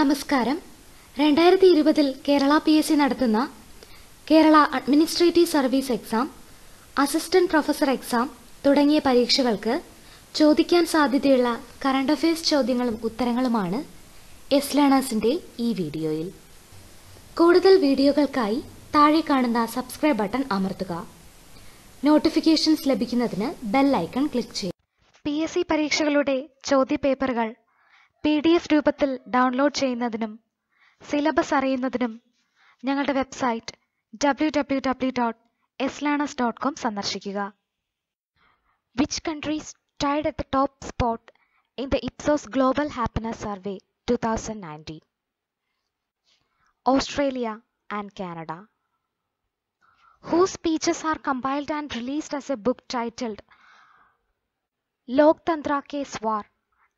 നമസ്കാരം. രണ്ടായിരത്തി ഇരുപതിൽ കേരള പി എസ് സി നടത്തുന്ന Kerala administrative service exam assistant professor exam തുടങ്ങിയ പരീക്ഷകൾക്ക് ചോദിക്കാൻ സാധ്യതയുള്ള കറണ്ട് അഫയേഴ്സ് ചോദ്യങ്ങളും ഉത്തരങ്ങളുമാണ് എസ് ലേണേഴ്സിന്റെ ഈ വീഡിയോയിൽ. കൂടുതൽ വീഡിയോകൾക്കായി താഴെ കാണുന്ന സബ്സ്ക്രൈബ് ബട്ടൺ അമർത്തുക. നോട്ടിഫിക്കേഷൻസ് ലഭിക്കുന്നതിന് ബെൽ ഐക്കൺ ക്ലിക്ക് ചെയ്യുക. പി എസ് സി പരീക്ഷകളുടെ ചോദ്യപേപ്പറുകൾ പി ഡി എഫ് രൂപത്തിൽ ഡൗൺലോഡ് ചെയ്യുന്നതിനും സിലബസ് അറിയുന്നതിനും ഞങ്ങളുടെ website W W W dot എസ്ലാണസ് dot com സന്ദർശിക്കുക which countries tied at the top spot in the Ipsos global happiness survey two thousand nineteen Australia and Canada whose speeches are compiled and released as a book titled Loktantra Ke Swar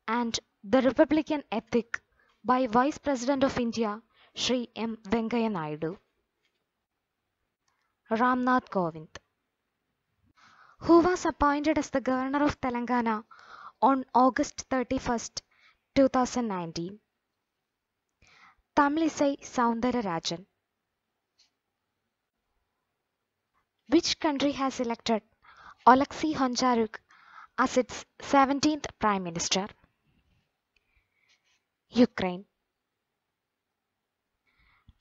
and the Republican Ethic by Vice President of India Sri M. Venkaiah Naidu. Ramnath Kovind, who was appointed as the Governor of Telangana on August 31st, 2019. Tamilisai Soundararajan. Which country has elected Oleksiy Honcharuk as its 17th Prime Minister? Ukraine.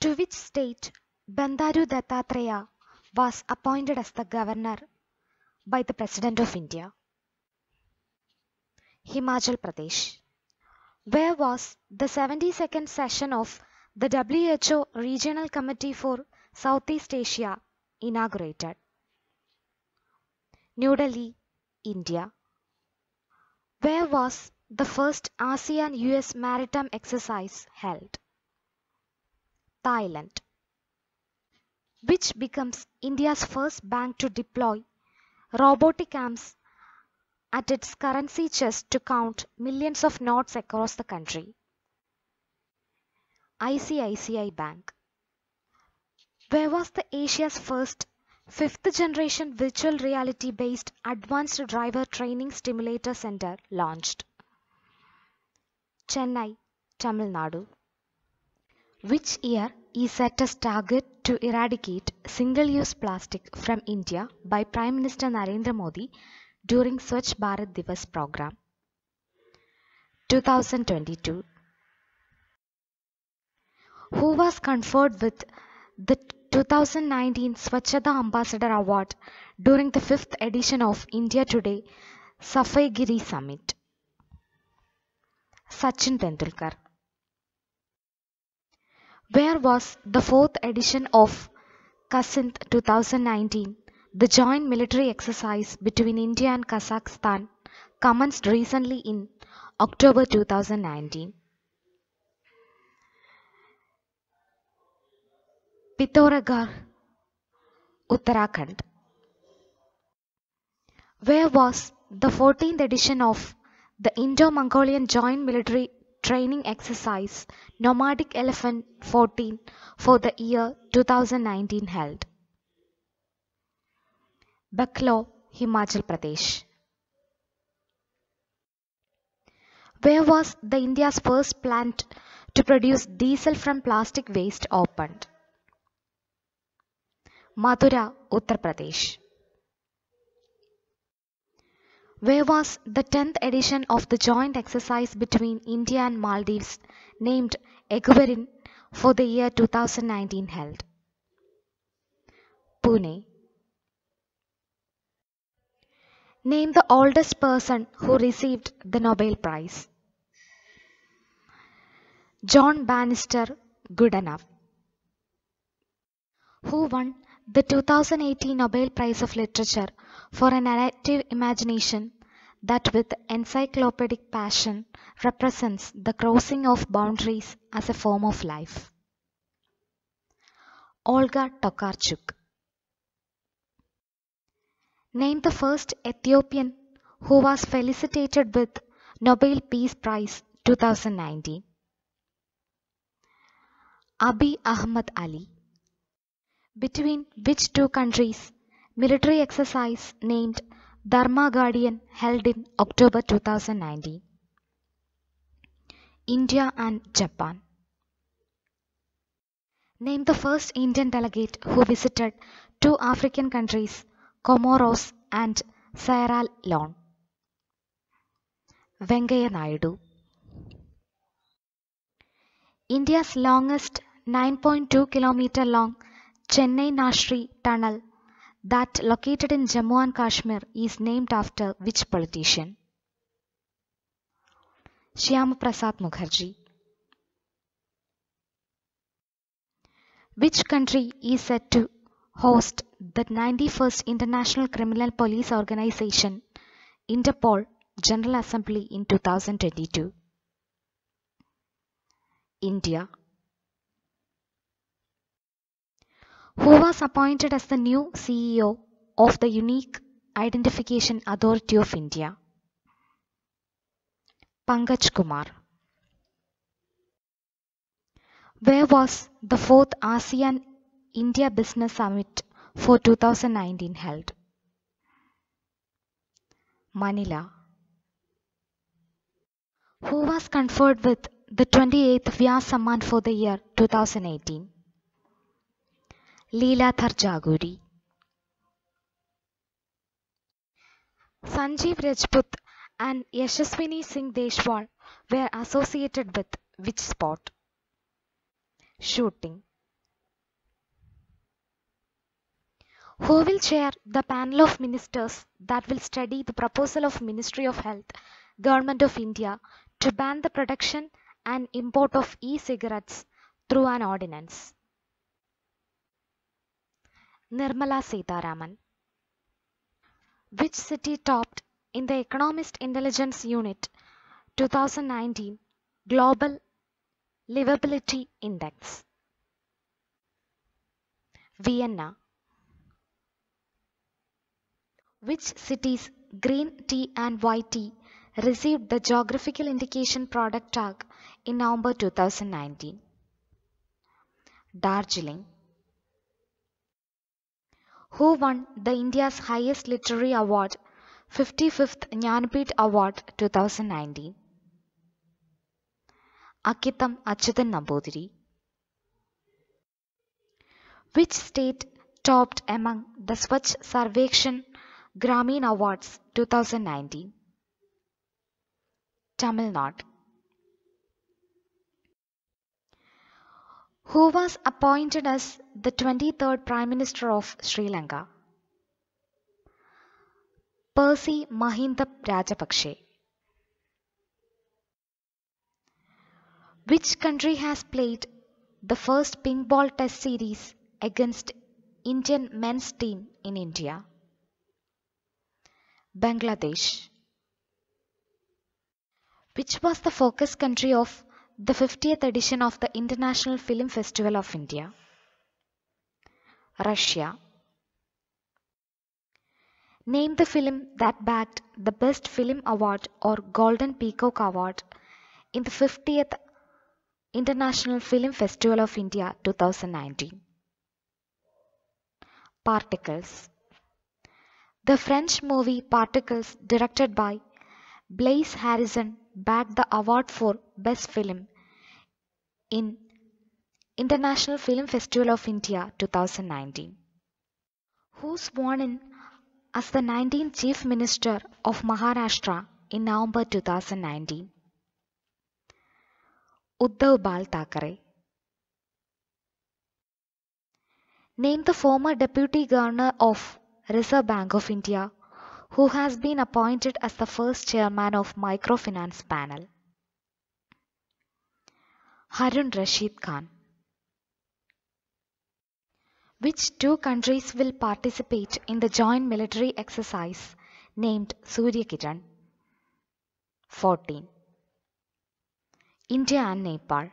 To which state Bandaru Dattatreya was appointed as the governor by the President of India? Himachal Pradesh. Where was the 72nd session of the WHO Regional Committee for Southeast Asia inaugurated? New Delhi, India. Where was the first ASEAN US maritime exercise held? Thailand. Which becomes India's first bank to deploy robotic arms at its currency chest to count millions of notes across the country? ICICI Bank. Where was the Asia's first fifth generation virtual reality based advanced driver training stimulator center launched? Chennai, Tamil Nadu. Which year is set as target to eradicate single use plastic from India by Prime Minister Narendra Modi during Swachh Bharat Divas program? 2022. Who was conferred with the 2019 Swachhata Ambassador Award during the fifth edition of India Today Safaigiri Summit. Sachin Tendulkar. Where was the fourth edition of KAZIND 2019, the joint military exercise between India and Kazakhstan, commenced recently in October 2019? Pithoragarh, Uttarakhand. Where was the 14th edition of the Indo Mongolian Joint Military Training Exercise Nomadic Elephant 14 for the year 2019 held? Baklo, Himachal Pradesh. Where was the India's first plant to produce diesel from plastic waste opened? Mathura, Uttar Pradesh. Where was the 10th edition of the joint exercise between India and Maldives named Ekuverin for the year 2019 held? Pune. Name the oldest person who received the Nobel Prize. John Bannister Goodenough. Who won the 2018 Nobel Prize of Literature for a narrative imagination that with encyclopedic passion represents the crossing of boundaries as a form of life. Olga Tokarczuk. Name the first Ethiopian who was felicitated with Nobel Peace Prize 2019. Abiy Ahmed Ali. Between which two countries military exercise named Dharma Guardian held in October 2019? India and Japan. Name the first Indian delegate who visited two African countries, Comoros and Sierra Leone. Venkaiah Naidu. India's longest 9.2 kilometer long Chenani Nashri tunnel that located in Jammu and Kashmir is named after which politician? Shyama Prasad Mukherjee. Which country is set to host the 91st International Criminal Police Organization Interpol General Assembly in 2022? India. Who was appointed as the new CEO of the Unique Identification Authority of India? Pankaj Kumar. Where was the fourth ASEAN India Business Summit for 2019 held? Manila. Who was conferred with the 28th Vyas Samman for the year 2018? Leeladhar Jaguri. Sanjeev Rajput and Yashaswini Singh Deshwal were associated with which sport? Shooting. Who will chair the panel of ministers that will study the proposal of Ministry of Health, Government of India to ban the production and import of e-cigarettes through an ordinance? Nirmala Sitharaman. Which city topped in the Economist Intelligence Unit 2019 Global Livability Index? Vienna. Which cities green tea and white tea received the Geographical Indication Product Tag in November 2019? Darjeeling. Who won the India's highest literary award, 55th Jnanpith Award 2019? Akkitham Achyutan Namboothiri. Which state topped among the Swachh Sarvekshan Gramin Awards 2019? Tamil Nadu. Who was appointed as the 23rd Prime Minister of Sri Lanka? Percy Mahinda Rajapakse. Which country has played the first pink ball test series against Indian men's team in India? Bangladesh. Which was the focus country of the 50th edition of the International Film Festival of India? Russia. Name the film that bagged the Best Film Award or Golden Peacock Award in the 50th International Film Festival of India 2019. Particles. The French movie Particles, directed by Blaise Harrison, bagged the award for Best Film in International Film Festival of India 2019. Who sworn in as the 19th Chief Minister of Maharashtra in November 2019? Uddhav Bal Thackeray. Name the former Deputy Governor of Reserve Bank of India who has been appointed as the first chairman of Microfinance Panel. Harun Rashid Khan. Which two countries will participate in the joint military exercise named Surya Kiran? 14. India and Nepal.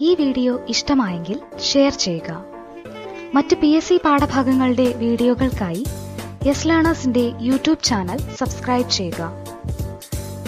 ഈ video ഇഷ്ടമായെങ്കിൽ share ചെയ്യുക മറ്റ് P S C പാഠഭാഗങ്ങളുടെ വീഡിയോകൾക്കായി yes ലേണേഴ്സിന്റെ YouTube channel subscribe ചെയ്യുക